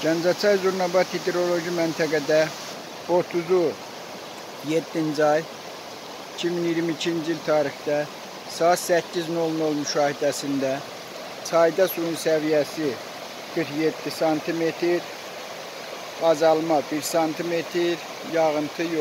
Gəncəçay Zurnabat hidroloji məntəqədə 30-u 7-ci ay 2022-ci il tarixdə saat 8:00 müşahidəsində çayda suyun səviyyəsi 47 sm, azalma 1 sm, yağıntı yox.